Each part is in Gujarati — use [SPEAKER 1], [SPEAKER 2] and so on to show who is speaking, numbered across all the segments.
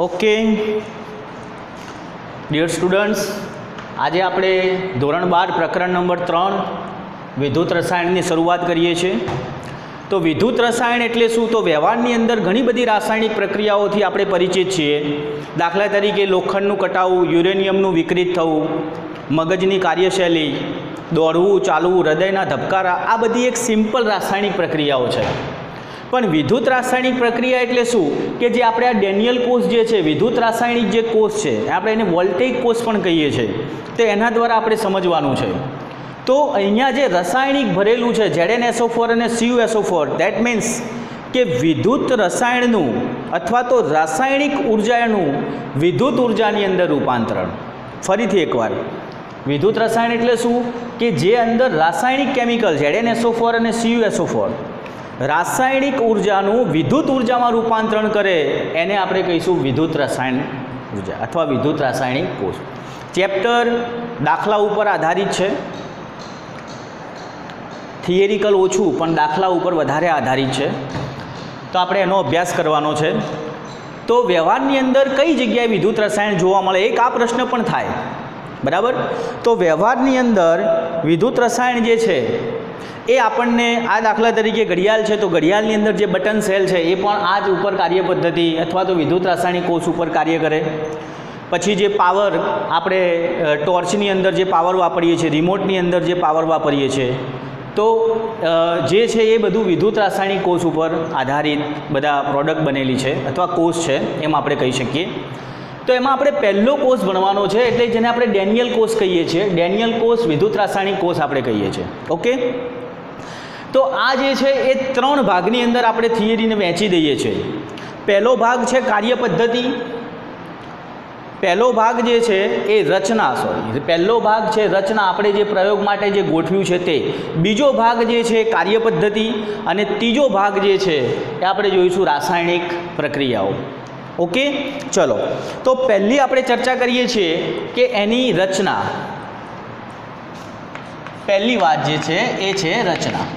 [SPEAKER 1] ઓકે. ડિયર સ્ટુડન્ટ્સ આજે આપણે ધોરણ બાર, પ્રકરણ નંબર ત્રણ વિદ્યુત રસાયણની શરૂઆત કરીએ છીએ. તો વિદ્યુત રસાયણ એટલે શું? તો વ્યવહારની અંદર ઘણી બધી રાસાયણિક પ્રક્રિયાઓથી આપણે પરિચિત છીએ. દાખલા તરીકે લોખંડનું કટાવવું યુરેનિયમનું વિકૃત થવું, મગજની કાર્યશૈલી, દોડવું, ચાલવું, હૃદયના ધબકારા, આ બધી એક સિમ્પલ રાસાયણિક પ્રક્રિયાઓ છે. પણ વિદ્યુત રાસાયણિક પ્રક્રિયા એટલે શું? કે જે આપણે આ ડેનિયલ કોષ જે છે, વિદ્યુત રાસાયણિક જે કોષ છે આપણે એને વોલ્ટેઇક કોષ પણ કહીએ છીએ. તો એના દ્વારા આપણે સમજવાનું છે. તો અહીંયા જે રાસાયણિક ભરેલું છે, ઝેડએન એસો ફોર અને CU SO four that means કે વિદ્યુત રસાયણનું અથવા તો રાસાયણિક ઉર્જાનું વિદ્યુત ઉર્જાની અંદર રૂપાંતરણ. ફરીથી એકવાર. વિદ્યુત રસાયણ એટલે શું? કે જે અંદર રાસાયણિક કેમિકલ, ઝેડએન એસો ફોર અને સીયુ એસો ફોર રાસાયણિક ઉર્જાનું વિદ્યુત ઉર્જામાં રૂપાંતરણ કરે, એને આપણે કહીશું વિદ્યુત રસાયણ ઊર્જા અથવા વિદ્યુત રાસાયણિક કોષ. ચેપ્ટર દાખલા ઉપર આધારિત છે. થિયરિકલ ઓછું, પણ દાખલા ઉપર વધારે આધારિત છે. તો આપણે એનો અભ્યાસ કરવાનો છે. તો વ્યવહારની અંદર કઈ જગ્યાએ વિદ્યુત રસાયણ જોવા મળે, એક આ પ્રશ્ન પણ થાય. બરાબર? તો વ્યવહારની અંદર વિદ્યુત રસાયણ જે છે એ આપણને આ દાખલા તરીકે ઘડિયાળ છે, તો ઘડિયાળની અંદર જે બટન સેલ છે, એ પણ આ જ ઉપર કાર્ય પદ્ધતિ અથવા તો વિદ્યુત રાસાયણિક કોષ ઉપર કાર્ય કરે. પછી જે પાવર આપણે ટોર્ચની અંદર જે પાવર વાપરીએ છીએ, રિમોટની અંદર જે પાવર વાપરીએ છીએ, તો જે છે એ બધું વિદ્યુત રાસાયણિક કોષ ઉપર આધારિત બધા પ્રોડક્ટ બનેલી છે અથવા કોષ છે, એમ આપણે કહી શકીએ. તો એમાં આપણે પહેલો કોષ ભણવાનો છે, એટલે જેને આપણે ડેનિયલ કોષ કહીએ છીએ. ડેનિયલ કોષ વિદ્યુત રાસાયણિક કોષ આપણે કહીએ છીએ. ઓકે? તો આ જે છે એ ત્રણ ભાગની અંદર આપણે થિયરીને વહેંચી દઈએ છીએ. પહેલો ભાગ છે કાર્ય પદ્ધતિ. પહેલો ભાગ જે છે એ રચના સોરી પહેલો ભાગ છે રચના, આપણે જે પ્રયોગ માટે જે ગોઠવ્યું છે તે. બીજો ભાગ જે છે કાર્ય પદ્ધતિ અને ત્રીજો ભાગ જે છે એ આપણે જોઈશું રાસાયણિક પ્રક્રિયાઓ. ઓકે ચલો. તો પહેલી આપણે ચર્ચા કરીએ છીએ કે એની રચના. પહેલી વાત જે છે એ છે રચના.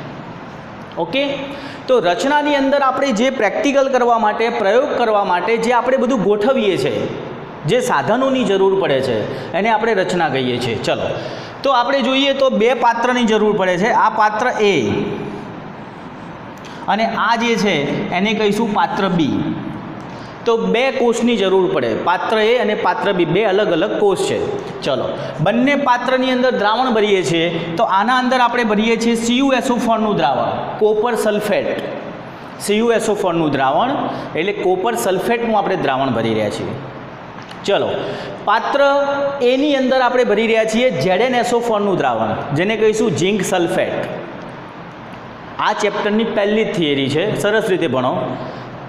[SPEAKER 1] ઓકે? તો રચનાની અંદર આપણે જે પ્રેક્ટિકલ કરવા માટે, પ્રયોગ કરવા માટે જે આપણે બધું ગોઠવીએ છીએ જે સાધનોની જરૂર પડે છે, એને આપણે રચના કહીએ છીએ. ચલો. તો આપણે જોઈએ તો બે પાત્રની જરૂર પડે છે. આ પાત્ર એ અને આ જે છે, એને કહીશું પાત્ર બી તો બે કોષની જરૂર પડે. પાત્ર એ અને પાત્ર બી બે અલગ અલગ કોષ છે. ચલો. બંને પાત્રની અંદર દ્રાવણ ભરીએ છીએ. તો આના અંદર આપણે ભરીએ છીએ સીયુ ફળનું દ્રાવણ. Copper sulphate. સીયુ ફોરનું દ્રાવણ. એટલે કોપર સલ્ફેટનું આપણે દ્રાવણ ભરી રહ્યા છીએ. ચલો, પાત્ર એની અંદર આપણે ભરી રહ્યા છીએ જેડેનેસો ફોરનું દ્રાવણ, જેને કહીશું ઝીંક સલ્ફેટ. આ ચેપ્ટરની પહેલી જ થિયરી છે, સરસ રીતે ભણો.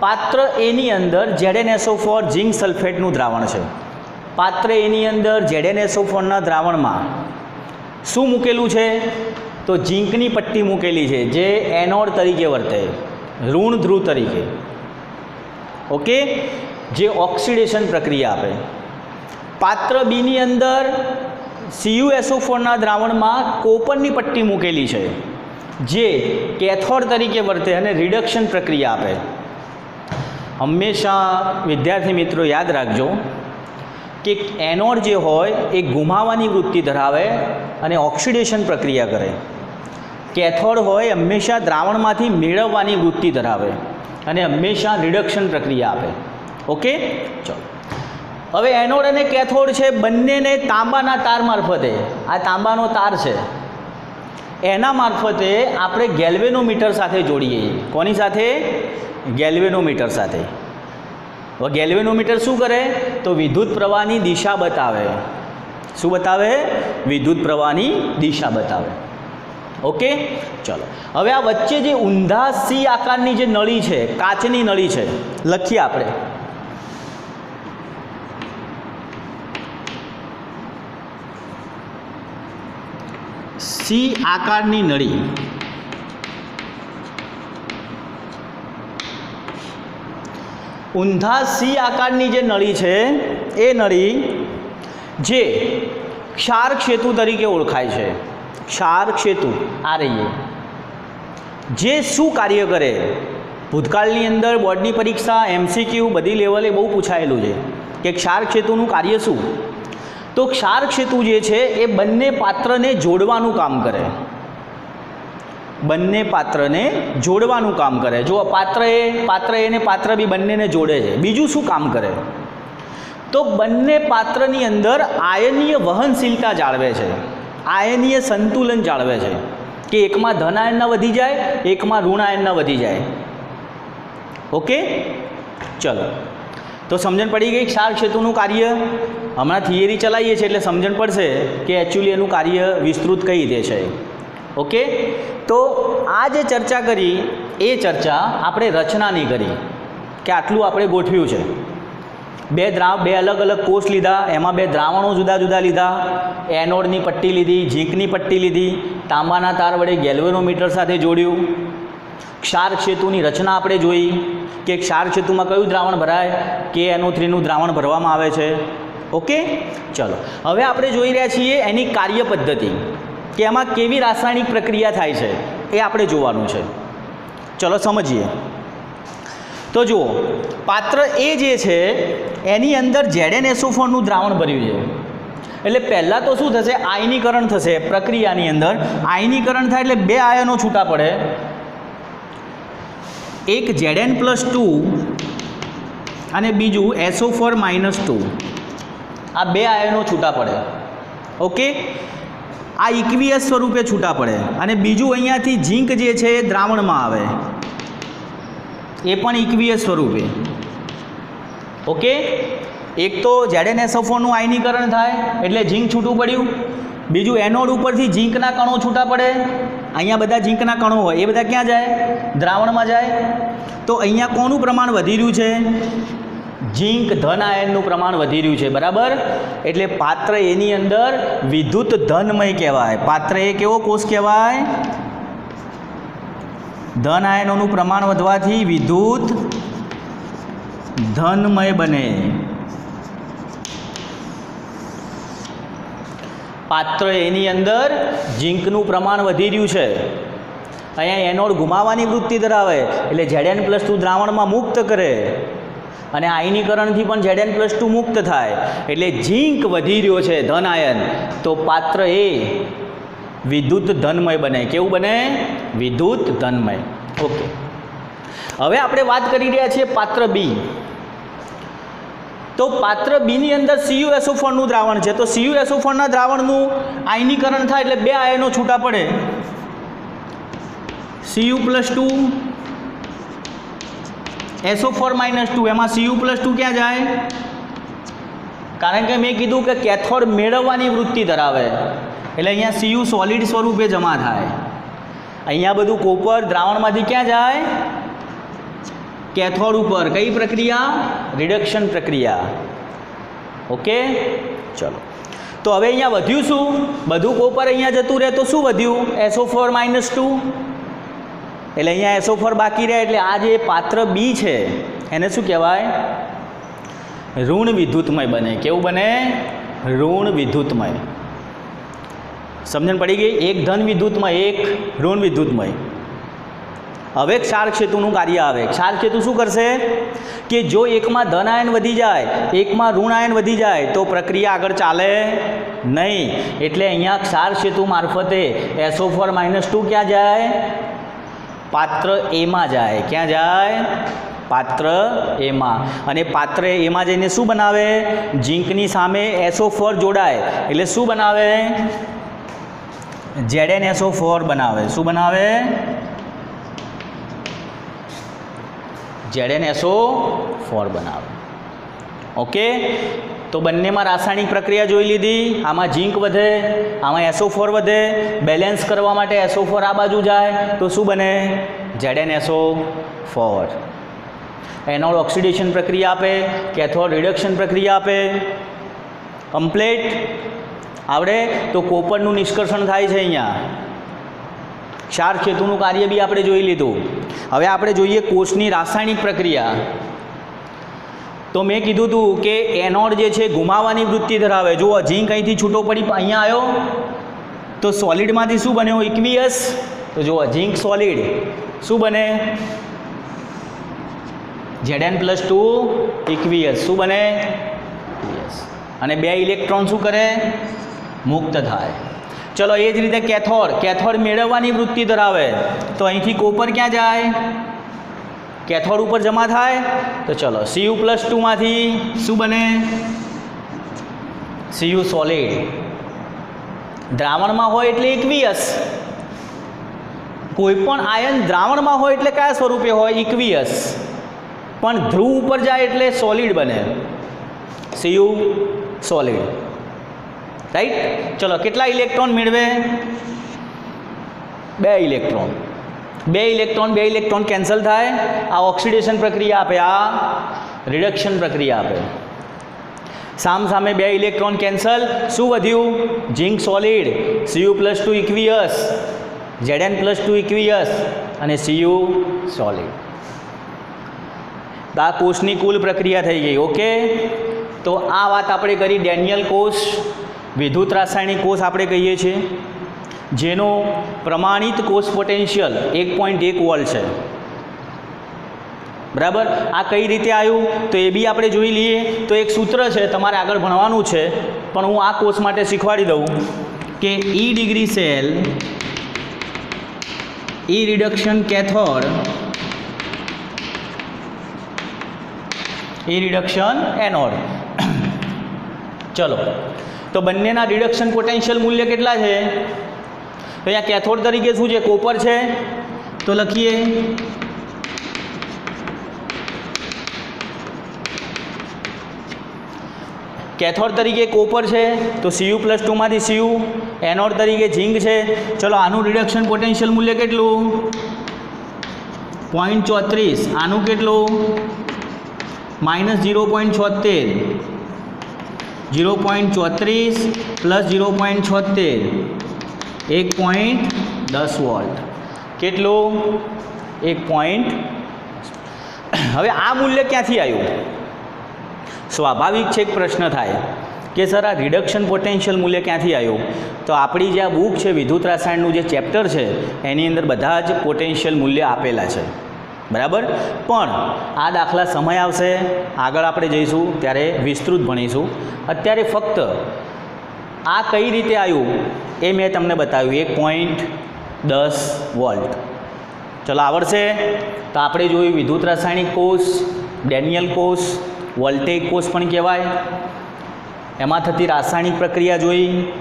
[SPEAKER 1] પાત્ર એની અંદર જેડેનેસો ફોર ઝીંક સલ્ફેટનું દ્રાવણ છે. પાત્ર એની અંદર જેડેનેસો ફોરના દ્રાવણમાં શું મૂકેલું છે? તો ઝીંકની પટ્ટી મૂકેલી છે, જે એનોડ તરીકે વર્તે, ઋણ ધ્રુવ તરીકે. ઓકે જે ઓક્સિડેશન પ્રક્રિયા આપે. પાત્ર બીની અંદર સીયુ એસો ફોરના દ્રાવણમાં કોપરની પટ્ટી મૂકેલી છે, જે કેથોડ તરીકે વર્તે અને રિડક્શન પ્રક્રિયા આપે. હંમેશા વિદ્યાર્થી મિત્રો યાદ રાખજો કે એનોડ જે હોય એ ગુમાવાની વૃત્તિ ધરાવે અને ઓક્સિડેશન પ્રક્રિયા કરે. કેથોડ હોય હંમેશા દ્રાવણમાંથી મેળવવાની વૃત્તિ ધરાવે અને હંમેશા રિડક્શન પ્રક્રિયા આપે. ઓકે? ચલો. હવે એનોડ અને કેથોડ છે, બંનેને તાંબાના તાર મારફતે. આ તાંબાનો તાર છે. એના મારફતે આપણે ગેલ્વેનોમીટર સાથે જોડીએ. કોની સાથે? ગેલ્વેનોમીટર સાથે. હવે ગેલ્વેનોમીટર શું કરે? તો વિદ્યુત પ્રવાહની દિશા બતાવે. શું બતાવે? વિદ્યુત પ્રવાહની દિશા બતાવે. ઓકે? ચલો. હવે આ વચ્ચે જે ઊંધા સી આકારની જે નળી છે, કાચની નળી છે, લખીએ આપણે. સી આકારની નળી. ઊંધા સી આકારની જે નળી છે, એ નળી જે ક્ષાર ક્ષેતુ તરીકે ઓળખાય છે. ક્ષાર ક્ષેતુ, આ રહીએ જે શું કાર્ય કરે? ભૂતકાળની અંદર બોર્ડની પરીક્ષા, એમસીક્યુ, બધી લેવલે બહુ પૂછાયેલું છે કે ક્ષાર ક્ષેતુનું કાર્ય શું? તો ક્ષાર ક્ષેતુ જે છે, એ બંને પાત્રને જોડવાનું કામ કરે. બંને પાત્રને જોડવાનું કામ કરે. જો પાત્ર એ, પાત્ર એને પાત્ર બી બંનેને જોડે છે. બીજું શું કામ કરે? તો બંને પાત્રની અંદર આયનીય વહનશીલતા જાળવે છે. આયનીય સંતુલન જાળવે છે કે એકમાં ધન આયનના વધી જાય, એકમાં ઋણાયનના વધી જાય. ઓકે? ચલો. તો સમજણ પડી ગઈ ક્ષાર ક્ષેત્રનું કાર્ય? હમણાં થિયરી ચલાવીએ છીએ એટલે સમજણ પડશે કે એકચ્યુઅલી એનું કાર્ય વિસ્તૃત કઈ રીતે છે. ઓકે? તો આ જે ચર્ચા કરી, એ ચર્ચા આપણે રચનાની કરી, કે આટલું આપણે ગોઠવ્યું છે. બે દ્રાવ બે અલગ અલગ કોષ લીધા. એમાં બે દ્રાવણો જુદા જુદા લીધા. એનોડની પટ્ટી લીધી, ઝીંકની પટ્ટી લીધી. તાંબાના તાર વડે ગેલ્વેનોમીટર સાથે જોડ્યું. ક્ષારક્ષેતુની રચના આપણે જોઈ કે ક્ષારક્ષેતુમાં કયું દ્રાવણ ભરાય? કે એનો થ્રીનું દ્રાવણ ભરવામાં આવે છે. ઓકે? ચલો. હવે આપણે જોઈ રહ્યા છીએ એની કાર્ય પદ્ધતિ કે એમાં કેવી રાસાયણિક પ્રક્રિયા થાય છે એ આપણે જોવાનું છે. ચલો સમજીએ. તો જુઓ, પાત્ર એ જે છે, એની અંદર જેડેન એસોફોનનું દ્રાવણ ભર્યું છે. એટલે પહેલાં તો શું થશે? આયનીકરણ થશે પ્રક્રિયાની અંદર. આયનીકરણ થાય એટલે બે આયનો છૂટા પડે. એક જેડેન પ્લસ ટુ અને બીજું એસો ફોર માઇનસ ટુ. આ બે આયનો છૂટા પડે. ઓકે? આ ઇક્વિયસ સ્વરૂપે છૂટા પડે. અને બીજું અહીંયાથી ઝીંક જે છે એ દ્રાવણમાં આવે. એ પણ ઇક્વિય સ્વરૂપે. ઓકે? એક તો જેડેનએસઓફોનું આયનીકરણ થાય, એટલે ઝીંક છૂટું પડ્યું. બીજું, એનોડ ઉપરથી ઝીંકના કણો છૂટા પડે. અહીંયા બધા ઝીંકના કણો હોય. એ બધા ક્યાં જાય? દ્રાવણમાં જાય. તો અહીંયા કોનું પ્રમાણ વધી રહ્યું છે? ઝીંક ધન આયનનું પ્રમાણ વધી રહ્યું છે. બરાબર? એટલે પાત્ર એની અંદર વિદ્યુત ધનમય કહેવાય. પાત્ર એ કેવો કોષ કહેવાય? ધન આયનોનું પ્રમાણ વધવાથી વિદ્યુત ધનમય બને. પાત્ર એની અંદર ઝીંકનું પ્રમાણ વધી રહ્યું છે. અહીંયા એનોડ ગુમાવવાની વૃત્તિ ધરાવે, એટલે ઝેડએન પ્લસ ટુ દ્રાવણમાં મુક્ત કરે. અને આયનીકરણથી પણ ઝેડએન પ્લસ ટુ મુક્ત થાય. એટલે ઝીંક વધી રહ્યો છે ધન આયન. તો પાત્ર એ વિદ્યુત ધનમય બને. કેવું બને? વિદ્યુત ધનમય. ઓકે. હવે આપણે વાત કરી રહ્યા છીએ પાત્ર બી તો પાત્ર બીની અંદર સીયુ એસોફોનનું દ્રાવણ છે. તો સીયુ એસોફોનના દ્રાવણનું આયનીકરણ થાય એટલે બે આયનો છૂટા પડે. CU plus two SO four minus two એમાં સીયુ પ્લસ ટુ ક્યાં જાય? કારણ કે મેં કીધું કે કેથોડ મેળવવાની વૃત્તિ ધરાવે. એટલે અહીંયા સીયુ સોલિડ સ્વરૂપે જમા થાય. અહીંયા બધું કોપર દ્રાવણમાંથી ક્યાં જાય? કેથોડ ઉપર. કઈ પ્રક્રિયા? રિડક્શન પ્રક્રિયા. ઓકે? ચલો. તો હવે અહીંયા વધ્યું શું? બધું કોપર અહીંયા જતું રહે તો શું વધ્યું? એસો ફોર માઇનસ ટુ એટલે અહીંયા એસો ફોર બાકી રહે એટલે આ જે પાત્ર બી છે, એને શું કહેવાય? ઋણ વિદ્યુતમય બને. કેવું બને? ઋણ વિદ્યુતમય. સમજણ પડી ગઈ? એક ધન વિદ્યુતમય એક ઋણ વિદ્યુતમય. હવે ક્ષાર કાર્ય આવે. ક્ષાર શું કરશે? કે જો એકમાં ધન આયન વધી જાય, એકમાં ઋણ આયન વધી જાય, તો પ્રક્રિયા આગળ ચાલે નહીં. એટલે અહીંયા ક્ષાર ક્ષેતુ મારફતે એસો ફોર માઇનસ ટુ ક્યાં જાય? પાત્ર એમાં જાય. ક્યાં જાય? પાત્ર એમાં અને પાત્ર એમાં જઈને શું બનાવે? ઝીંકની સામે એસો ફોર જોડાય. એટલે શું બનાવે? જેડેન એસો ફોર બનાવે. શું બનાવે? જેડેન એસો ફોર બનાવે. ઓકે? તો બંનેમાં રાસાયણિક પ્રક્રિયા જોઈ લીધી. આમાં ઝીંક વધે, આમાં એસો ફોર વધે. બેલેન્સ કરવા માટે એસો ફોર આ બાજુ જાય. તો શું બને? ZN SO four. Anode oxidation પ્રક્રિયા આપે, કેથોડ રિડક્શન પ્રક્રિયા આપે. કમ્પ્લેટ. આવડે? તો કોપરનું નિષ્કર્ષણ થાય છે અહીંયા. ક્ષાર ખેતુનું કાર્ય બી આપણે જોઈ લીધું. હવે આપણે જોઈએ કોષની રાસાયણિક પ્રક્રિયા. તો મેં કીધું હતું કે એનોડ જે છે ગુમાવવાની વૃત્તિ ધરાવે. જો ઝીંક અહીંથી છૂટો પડી અહીંયા આવ્યો. તો સોલિડમાંથી શું બન્યો? ઇક્વિયસ તો જુઓ, ઝીંક સોલિડ શું બને? Z N plus two aqueous શું બને? અને બે ઇલેક્ટ્રોન શું કરે? મુક્ત થાય. ચલો, એ જ રીતે કેથોડ કેથોડ મેળવવાની વૃત્તિ ધરાવે. તો અહીંથી કોપર ક્યાં જાય? કેથોડ ઉપર જમા થાય? તો ચલો સીયુ પ્લસ ટુમાંથી શું બને? સીયુ સોલિડ દ્રાવણમાં હોય એટલે એકવીયસ કોઈપણ આયન દ્રાવણમાં હોય એટલે કયા સ્વરૂપે હોય? ઇક્વિયસ પણ ધ્રુવ ઉપર જાય એટલે સોલિડ બને. સીયુ સોલિડ રાઈટ ચલો, કેટલા ઇલેક્ટ્રોન મેળવે? બે ઇલેક્ટ્રોન. બે ઇલેક્ટ્રોન બે ઇલેક્ટ્રોન કેન્સલ થાય. આ ઓક્સિડેશન પ્રક્રિયા આપે, આ રિડક્શન પ્રક્રિયા આપે. સામ સામે બે ઇલેક્ટ્રોન કેન્સલ શું વધ્યું? Zinc solid CU plus two aqueous ZN plus two aqueous અને સીયુ સોલિડ આ કોષની કુલ પ્રક્રિયા થઈ ગઈ ઓકે તો આ વાત આપણે કરી ડેનિયલ કોષ વિદ્યુત રાસાયણિક કોષ આપણે કહીએ છીએ, જેનો પ્રમાણિત કોષ પોટેન્શિયલ એક પોઈન્ટ એક વોલ્ટ છે. બરાબર? આ કઈ રીતે આવ્યું? તો એ બી આપણે જોઈ લઈએ. તો એક સૂત્ર છે, તમારે આગળ ભણવાનું છે, પણ હું આ કોર્સ માટે શીખવાડી દઉં કે E degree cell E reduction cathode E reduction anode ચલો. તો બંનેના રિડક્શન પોટેન્શિયલ મૂલ્ય કેટલા છે? તો અહીંયા કેથોડ તરીકે શું છે? કોપર છે? તો લખીએ. કેથોડ તરીકે કોપર છે, તો સીયુ પ્લસ ટુમાંથી સીયુ એનોડ તરીકે ઝીંક છે. ચલો, આનું રિડક્શન પોટેન્શિયલ મૂલ્ય કેટલું? પોઈન્ટ ચોત્રીસ. આનું કેટલું? માઇનસ ઝીરો પોઈન્ટ છોતેર. ઝીરો પોઈન્ટ ચોત્રીસ પ્લસ જીરો પોઈન્ટ છોતેર. એક પોઈન્ટ દસ વોલ્ટ. કેટલું? એક પોઈન્ટ હવે આ મૂલ્ય ક્યાંથી આવ્યું? સ્વાભાવિક છે એક પ્રશ્ન થાય કે સર, આ રિડક્શન પોટેન્શિયલ મૂલ્ય ક્યાંથી આવ્યું? તો આપણી જે આ બુક છે વિદ્યુત રાસાયણનું જે ચેપ્ટર છે, એની અંદર બધા જ પોટેન્શિયલ મૂલ્ય આપેલા છે. બરાબર? પણ આ દાખલા સમય આવશે, આગળ આપણે જઈશું, ત્યારે વિસ્તૃત ભણીશું. અત્યારે ફક્ત આ કઈ રીતે આવ્યું એ મેં તમને બતાવ્યું, એક પોઈન્ટ દસ વોલ્ટ ચલો, આવડશે? તો આપણે જોયું વિદ્યુત રાસાયણિક કોષ, ડેનિયલ કોષ વોલ્ટેજ કોષ પણ કહેવાય. એમાં થતી રાસાયણિક પ્રક્રિયા જોઈ.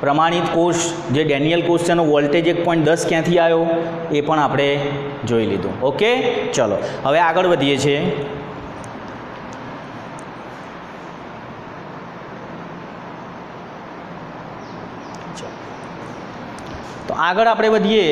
[SPEAKER 1] પ્રમાણિત કોષ, જે ડેનિયલ કોષ છે એનો વોલ્ટેજ એક પોઈન્ટ દસ ક્યાંથી આવ્યો, એ પણ આપણે જોઈ લીધું. ઓકે ચલો, હવે આગળ વધીએ છીએ. તો આગળ આપણે વધીએ.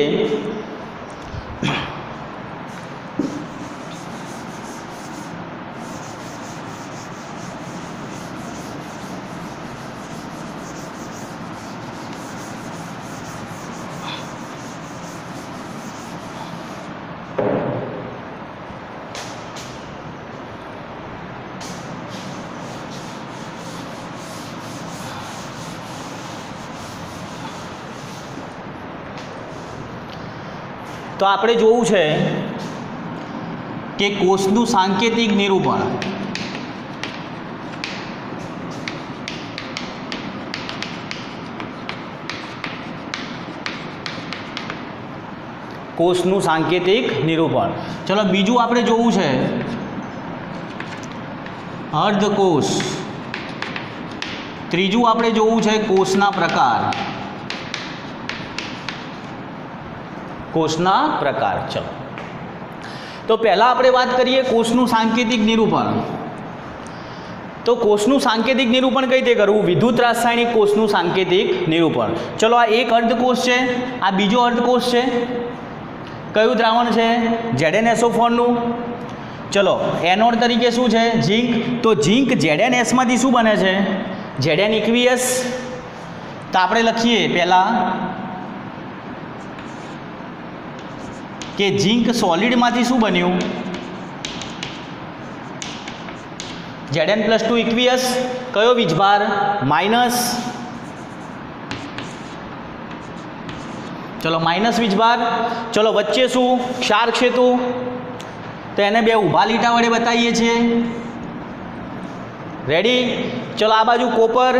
[SPEAKER 1] તો આપણે જોવું છે કે કોષનું સાંકેતિક નિરૂપણ. કોષનું સાંકેતિક નિરૂપણ. ચલો બીજું આપણે જોવું છે. અર્ધકોષ. ત્રીજું આપણે જોવું છે કોષના પ્રકાર. કોષના પ્રકાર ચલો તો પહેલાં આપણે વાત કરીએ કોષનું સાંકેતિક નિરૂપણ. તો કોષનું સાંકેતિક નિરૂપણ કઈ રીતે કરવું? વિદ્યુત રાસાયણિક કોષનું સાંકેતિક નિરૂપણ. ચલો આ એક અર્ધકોષ છે, આ બીજો અર્ધકોષ છે. કયું દ્રાવણ છે? જેડેનએસઓ ફોનનું ચલો, એનોડ તરીકે શું છે? ઝીંક. તો ઝીંક જેડેનએસમાંથી શું બને છે? ZN aqueous. તો આપણે લખીએ પહેલાં કે ઝીંક સોલિડમાંથી શું બન્યું? જેડએન પ્લસ ટુ ઇક્વિયસ કયો વીજભાર? માઇનસ ચલો માઇનસ વીજભાર. ચલો વચ્ચે શું? ક્ષાર ક્ષેતુ. તો એને બે ઊભા લીટા વડે બતાવીએ છીએ. રેડી ચલો આ બાજુ કોપર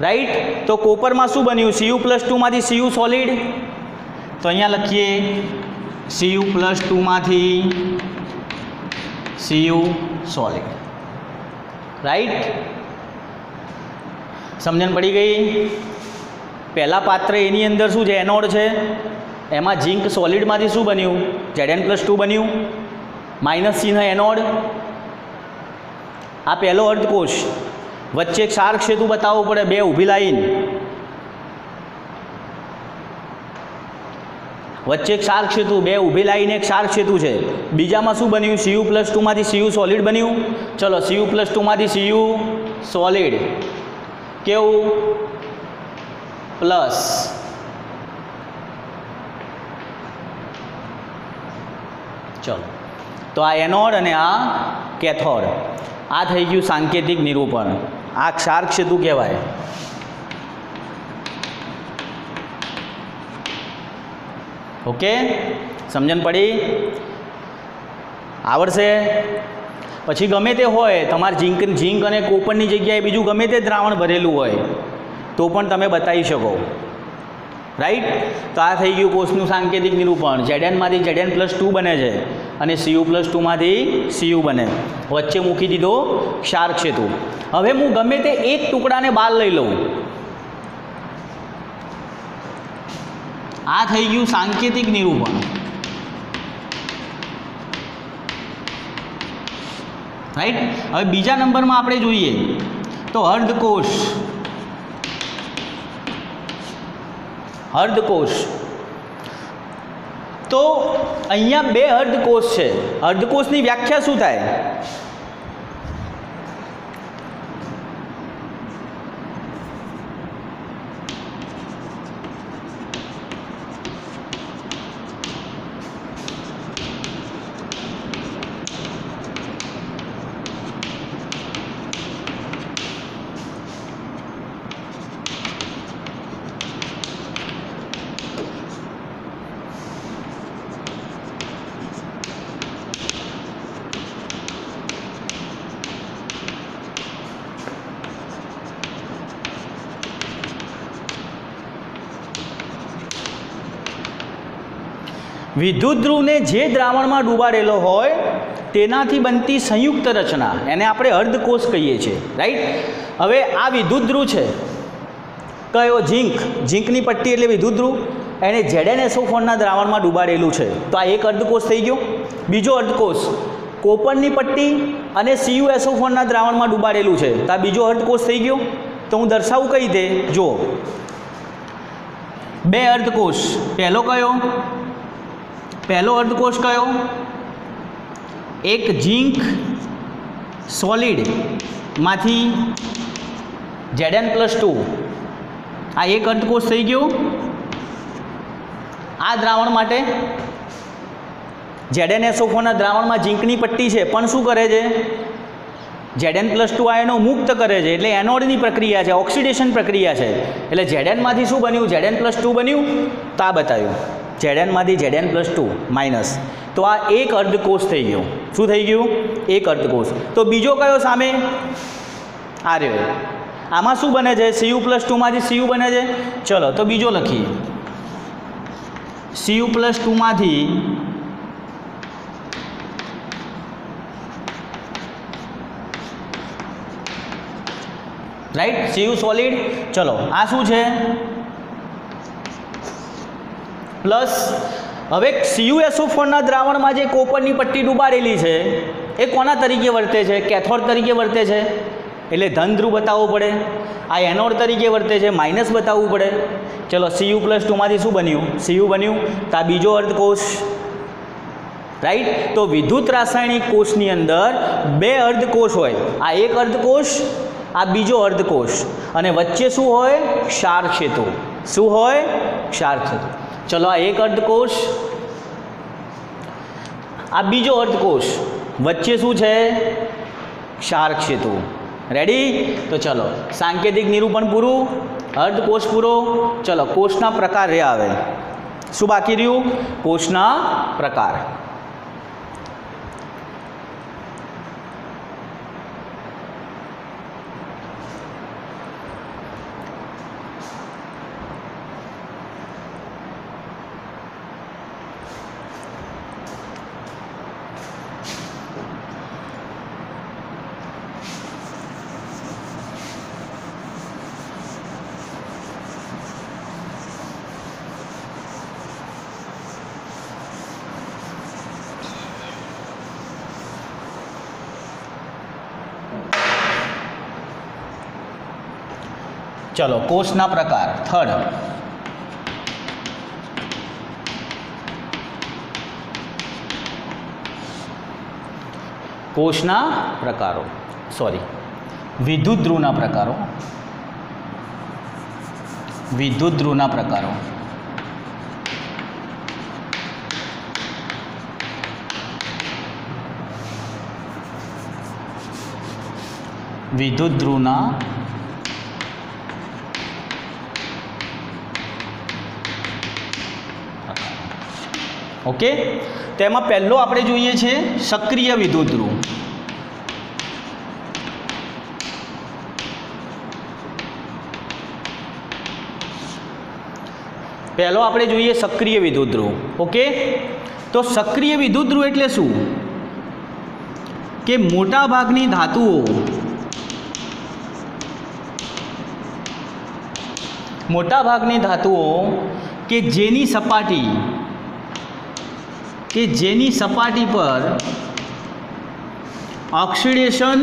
[SPEAKER 1] રાઈટ તો કોપરમાં શું બન્યું? સીયુ પ્લસ ટુમાંથી સીયુ સોલિડ તો અહીંયા લખીએ સીયુ પ્લસ ટુમાંથી સી યુ સોલિડ રાઈટ સમજણ પડી ગઈ? પહેલાં પાત્ર એની અંદર શું છે? એનોડ છે. એમાં ઝીંક સોલિડમાંથી શું બન્યું? જેડએન પ્લસ ટુ બન્યું. માઇનસ ચિહ્ન એનોડ. આ પહેલો અર્ધકોષ. વચ્ચે એક શાર્ક સેતુ બતાવવો પડે, બે ઊભી લાઈન. વચ્ચે એક શાર્ક સેતુ બે ઊભી લાઈને, એક શાર્ક સેતુ છે. બીજામાં શું બન્યું? સીયુ પ્લસ ટુમાંથી સીયુ સોલિડ બન્યું? ચલો સીયુ પ્લસ ટુમાંથી સીયુ સોલિડ કેવું? પ્લસ ચલો. તો આ એનોડ અને આ કેથોડ. આ થઈ ગયું સાંકેતિક નિરૂપણ. આ ક્ષાર્ક સેતુ કહેવાય. ઓકે? સમજણ પડી? આવડશે? પછી ગમે તે હોય, તમારે ઝીંક ઝીંક અને કોપરની જગ્યાએ બીજું ગમે તે દ્રાવણ ભરેલું હોય, તો પણ તમે બતાવી શકો. રાઈટ તો આ થઈ ગયું કોષનું સાંકેતિક નિરૂપણ. ઝેડએનમાંથી ઝેડએન પ્લસ ટુ બને છે અને સીયુ પ્લસ ટુમાંથી સીયુ બને. વચ્ચે મૂકી દીધો ક્ષાર સેતુ હવે હું ગમે તે એક ટુકડાને બહાર લઈ લઉં. આ થઈ ગયું સાંકેતિક નિરૂપણ. રાઈટ હવે બીજા નંબરમાં આપણે જોઈએ તો અર્ધકોષ અર્ધકોષ તો અહીંયા બે અર્ધકોષ છે. અર્ધકોષની વ્યાખ્યા શું થાય? વિદ્યુત ધ્રુવને જે દ્રાવણમાં ડૂબાડેલો હોય, તેનાથી બનતી સંયુક્ત રચના, એને આપણે અર્ધકોષ કહીએ છીએ રાઈટ હવે આ વિદ્યુત ધ્રુવ છે. કયો? ઝીંક. ઝીંકની પટ્ટી એટલે વિદ્યુત ધ્રુવ એને ઝેડએન ફોનના દ્રાવણમાં ડૂબાડેલું છે. તો આ એક અર્ધકોષ થઈ ગયો. બીજો અર્ધકોષ, કોપરની પટ્ટી અને સીયુએસઓ ફોનના દ્રાવણમાં ડૂબાડેલું છે. તો આ બીજો અર્ધકોષ થઈ ગયો. તો હું દર્શાવું કઈ રીતે? જુઓ. બે અર્ધકોષ. પહેલો કયો? પહેલો અર્ધકોષ કયો? એક ઝીંક સોલિડમાંથી ઝેડએન પ્લસ ટુ આ એક અર્ધકોષ થઈ ગયો. આ દ્રાવણ માટે ઝેડએન એસોફોના દ્રાવણમાં ઝીંકની પટ્ટી છે. પણ શું કરે છે? ઝેડએન પ્લસ ટુ આયનો મુક્ત કરે છે. એટલે એનોડની પ્રક્રિયા છે, ઓક્સિડેશન પ્રક્રિયા છે. એટલે ઝેડએનમાંથી શું બન્યું? ઝેડએન પ્લસ ટુ બન્યું? તો આ બતાવ્યું. ઝેડએનમાંથી ઝેડએન પ્લસ ટુ માઇનસ તો આ એક અર્ધકોષ થઈ ગયો. શું થઈ ગયું? એક અર્ધકોષ. તો બીજો કયો સામે? આ રહ્યો. આમાં શું બને છે? સીયુ પ્લસ ટુમાંથી સીયુ બને છે? ચલો, તો બીજો લખીએ. સીયુ પ્લસ ટુમાંથી રાઈટ સીયુ સોલિડ ચલો, આ શું છે? પ્લસ હવે સીયુ ફોરના દ્રાવણમાં જે કોપરની પટ્ટી ડૂબાડેલી છે, એ કોના તરીકે વર્તે છે? કેથોડ તરીકે વર્તે છે. એટલે ધન ધ્રુવ બતાવવો પડે. આ એનોડ તરીકે વર્તે છે, માઇનસ બતાવવું પડે. ચલો સીયુ પ્લસ ટુમાંથી શું બન્યું? સીયુ બન્યું. તો આ બીજો અર્ધકોષ. રાઈટ તો વિદ્યુત રાસાયણિક કોષની અંદર બે અર્ધકોષ હોય. આ એક અર્ધકોષ, આ બીજો અર્ધકોષ. અને વચ્ચે શું હોય? ક્ષાર સેતુ શું હોય? ક્ષાર સેતુ ચલો આ એક અર્ધકોષ, આ બીજો અર્ધકોષ, વચ્ચે શું છે? ક્ષારક સેતુ રેડી તો ચલો, સાંકેતિક નિરૂપણ પૂરું, અર્ધકોષ પૂરો, ચલો, કોષના પ્રકાર રે આવે શું બાકી રહ્યું? કોષના પ્રકાર. ચલો કોષના પ્રકાર થર્ડ કોષના પ્રકારો સોરી વિદ્યુત ધ્રુવના પ્રકારો વિદ્યુત ધ્રુવના પ્રકારો વિદ્યુત ધ્રુવના ઓકે? તેમાં પહેલો આપણે જોઈએ છે સક્રિય વિદ્યુત ધ્રુવ. પહેલો આપણે જોઈએ સક્રિય વિદ્યુત ધ્રુવ, ઓકે? તો સક્રિય વિદ્યુત ધ્રુવ એટલે શું? કે મોટા ભાગની ધાતુઓ મોટા ભાગની ધાતુઓ કે જેની સપાટી કે જેની સપાટી પર ઓક્સિડેશન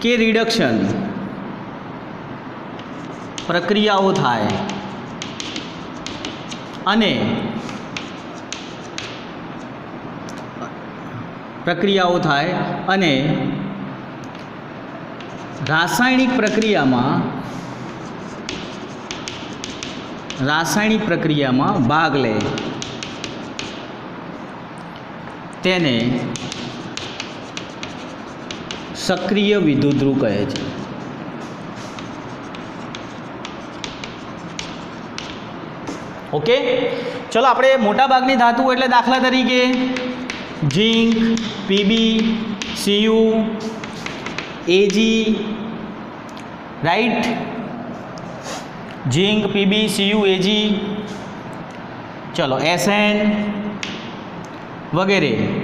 [SPEAKER 1] કે રિડક્શન પ્રક્રિયાઓ થાય. અને પ્રક્રિયાઓ થાય અને રાસાયણિક પ્રક્રિયામાં રાસાયણિક પ્રક્રિયામાં ભાગ લે. તેને સક્રિય વિદ્યુત કહે છે. ઓકે ચલો આપણે મોટાભાગની ધાતુ એટલે દાખલા તરીકે zinc, PB, CU, AG, right? Zinc, PB, CU, AG. ચલો, એસએન. વગેરે.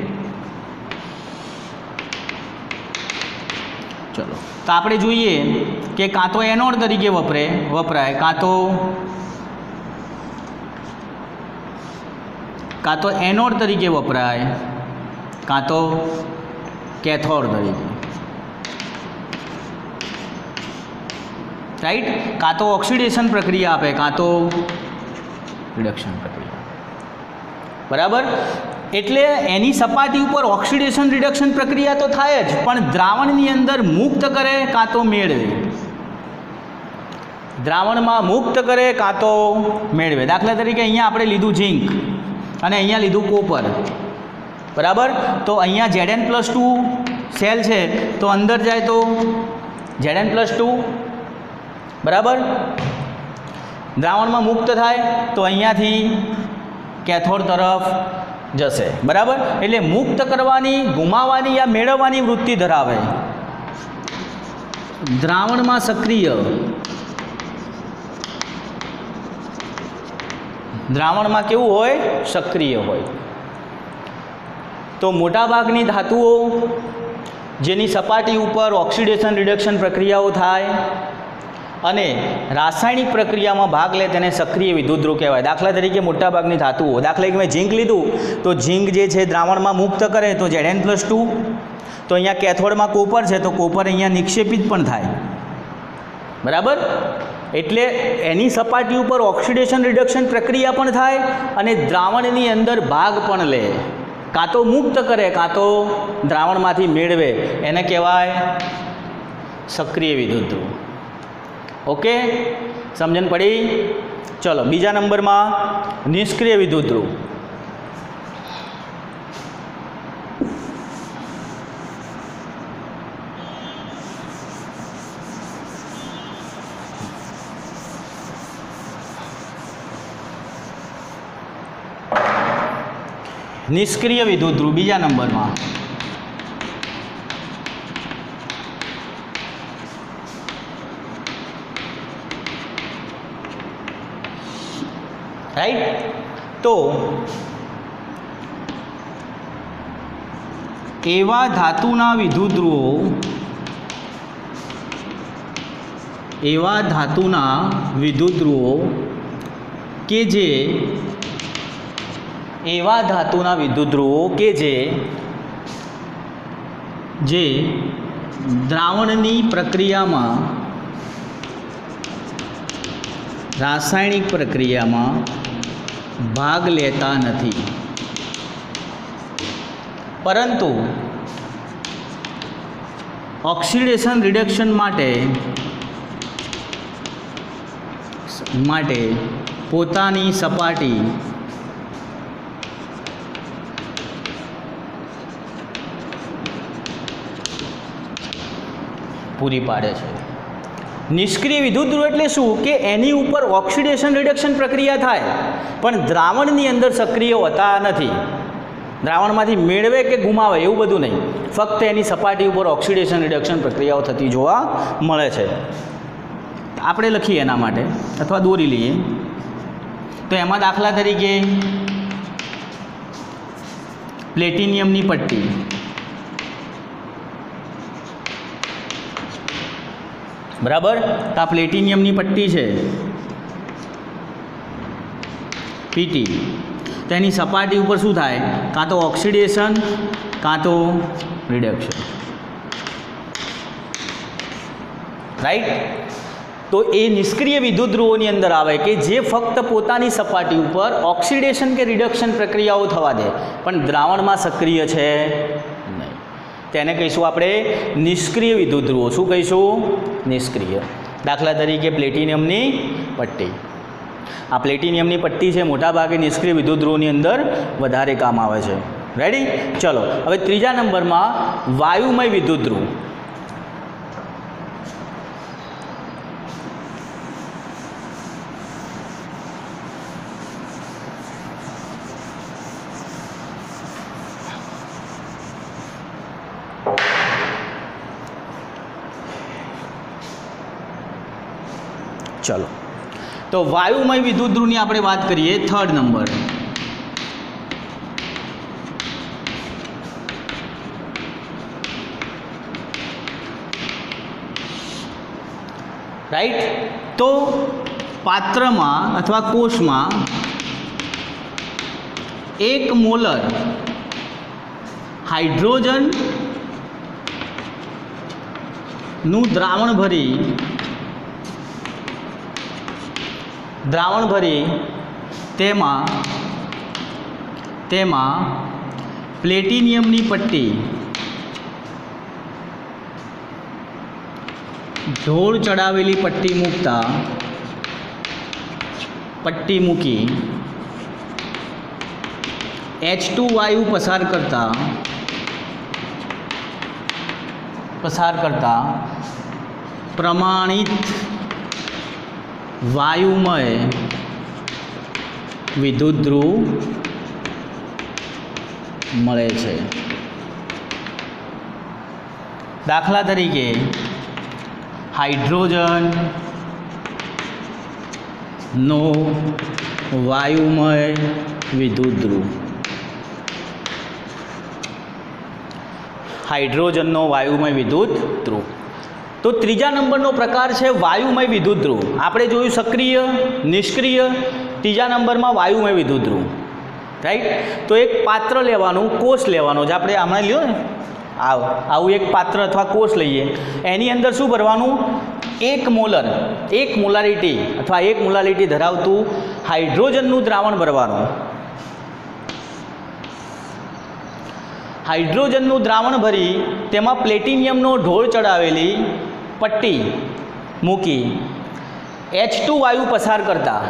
[SPEAKER 1] ચલો. તો આપણે જોઈએ કે કાં તો એનોડ તરીકે વપરે, વપરાય. કાં તો કાં તો એનોડ તરીકે વપરાય. કાં તો કેથોડ તરીકે. રાઈટ? કાં તો ઓક્સિડેશન પ્રક્રિયા આપે કાં તો રિડક્શન પ્રક્રિયા. બરાબર? એટલે એની સપાટી ઉપર ઓક્સિડેશન રિડક્શન પ્રક્રિયા તો થાય જ, પણ દ્રાવણની અંદર મુક્ત કરે કાં તો મેળવે. દ્રાવણમાં મુક્ત કરે કાં તો મેળવે. દાખલા તરીકે અહીંયા આપણે લીધું ઝીંક અને અહીંયા લીધું કોપર. બરાબર? તો અહીંયા Z N plus two cell છે, તો અંદર જાય તો ઝેડ એન પ્લસ ટુ. બરાબર? દ્રાવણમાં મુક્ત થાય તો અહીંયાથી કેથોડ તરફ જશે. બરાબર? એટલે મુક્ત કરવાની, ગુમાવવાની યા મેળવવાની વૃત્તિ ધરાવે. દ્રાવણમાં સક્રિય. દ્રાવણમાં કેવું હોય? સક્રિય હોય. તો મોટાભાગની ધાતુઓ જેની સપાટી ઉપર ઓક્સિડેશન રિડક્શન પ્રક્રિયાઓ થાય અને રાસાયણિક પ્રક્રિયામાં ભાગ લે તેને સક્રિય વિદ્યુતધ્રુવ કહેવાય. દાખલા તરીકે મોટાભાગની ધાતુઓ. દાખલા તરીકે મેં ઝીંક લીધું, તો ઝીંક જે છે દ્રાવણમાં મુક્ત કરે, તો ઝેડ એન પ્લસ ટુ. તો અહીંયા કેથોડમાં કોપર છે, તો કોપર અહીંયા નિક્ષેપિત પણ થાય. બરાબર? એટલે એની સપાટી ઉપર ઓક્સિડેશન રિડક્શન પ્રક્રિયા પણ થાય અને દ્રાવણની અંદર ભાગ પણ લે. કાં તો મુક્ત કરે, કાં તો દ્રાવણમાંથી મેળવે. એને કહેવાય સક્રિય વિદ્યુત ઓકે? સમજણ પડી? ચલો બીજા નંબરમાં નિષ્ક્રિય વિદ્યુત ધ્રુવ. નિષ્ક્રિય વિદ્યુત ધ્રુવ બીજા નંબરમાં. રાઈટ તો એવા ધાતુના ધ્રુવો એવા ધાતુના ધ્રુવો કે જે, એવા ધાતુના વિદ્યુત કે જે જે દ્રાવણની પ્રક્રિયામાં, રાસાયણિક પ્રક્રિયામાં ભાગ લેતા નથી. પરંતુ ઓક્સિડેશન રિડક્શન માટે માટે પોતાની સપાટી પૂરી પાડે છે. નિષ્ક્રિય વિદ્યુત ધ્રુવ એટલે શું? કે એની ઉપર ઓક્સિડેશન રિડક્શન પ્રક્રિયા થાય, પણ દ્રાવણની અંદર સક્રિય હોતા નથી. દ્રાવણમાંથી મેળવે કે ગુમાવે એવું બધું નહીં. ફક્ત એની સપાટી ઉપર ઓક્સિડેશન રિડક્શન પ્રક્રિયાઓ થતી જોવા મળે છે. આપણે લખીએ એના માટે, અથવા દોરી લઈએ. તો એમાં દાખલા તરીકે, પ્લેટિનિયમની પટ્ટી. બરાબર? તો આ પ્લેટિનિયમની પટ્ટી છે. પીટી. તો એની સપાટી ઉપર શું થાય? કાં તો ઓક્સિડેશન, કાં તો રિડક્શન. રાઈટ? તો એ નિષ્ક્રિય વિદ્યુત ધ્રુવોની અંદર આવે કે જે ફક્ત પોતાની સપાટી ઉપર ઓક્સિડેશન કે રિડક્શન પ્રક્રિયાઓ થવા દે. પણ દ્રાવણમાં સક્રિય છે. તેને કહીશું આપણે નિષ્ક્રિય વિદ્યુત ધ્રુવો. શું કહીશું? નિષ્ક્રિય. દાખલા તરીકે પ્લેટિનિયમની પટ્ટી. આ પ્લેટિનિયમની પટ્ટી છે મોટાભાગે નિષ્ક્રિય વિદ્યુત ધ્રુવોની અંદર વધારે કામ આવે છે. રેડી ચલો. હવે ત્રીજા નંબરમાં વાયુમય વિદ્યુત ધ્રુવ ચલો તો વાયુમય વિદ્યુત ધ્રુવની આપણે વાત કરીએ થર્ડ નંબર રાઈટ તો પાત્રમાં અથવા કોષમાં એક મોલર હાઇડ્રોજનનું દ્રાવણ ભરી દ્રાવણ ભરી તેમાં તેમાં પ્લેટિનિયમની પટ્ટી, ઢોળ ચડાવેલી પટ્ટી મૂકતા, પટ્ટી મૂકી એચ ટુ વાયુ પસાર કરતા પસાર કરતા, પ્રમાણિત વાયુમય વિદ્યુત ધ્રુવ મળે છે. દાખલા તરીકે હાઇડ્રોજન નો વાયુમય વિદ્યુત ધ્રુવ હાઇડ્રોજનનો વાયુમય વિદ્યુત ધ્રુવ તો ત્રીજા નંબરનો પ્રકાર છે વાયુમય વિદ્યુત ધ્રુવ આપણે જોયું સક્રિય, નિષ્ક્રિય, ત્રીજા નંબરમાં વાયુમય વિદ્યુત ધ્રુવ રાઈટ તો એક પાત્ર લેવાનું, કોષ લેવાનો જે આપણે હમણાં લ્યો ને. આવ, આવું એક પાત્ર અથવા કોષ લઈએ. એની અંદર શું ભરવાનું? એક મોલર, એક મોલારિટી અથવા એક મોલારિટી ધરાવતું હાઇડ્રોજનનું દ્રાવણ ભરવાનું. હાઇડ્રોજનનું દ્રાવણ ભરી તેમાં પ્લેટિનિયમનો ઢોળ ચડાવેલી પટ્ટી મૂકી એચ ટુ વાયુ પસાર કરતા.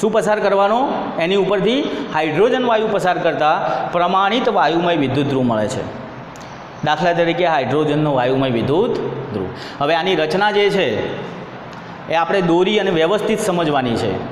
[SPEAKER 1] શું પસાર કરવાનો? એની ઉપરથી હાઇડ્રોજન વાયુ પસાર કરતા પ્રમાણિત વાયુમય વિદ્યુત ધ્રુવ મળે છે. દાખલા તરીકે હાઇડ્રોજનનો વાયુમય વિદ્યુત ધ્રુવ. હવે આની રચના જે છે, એ આપણે દોરી અને વ્યવસ્થિત સમજવાની છે.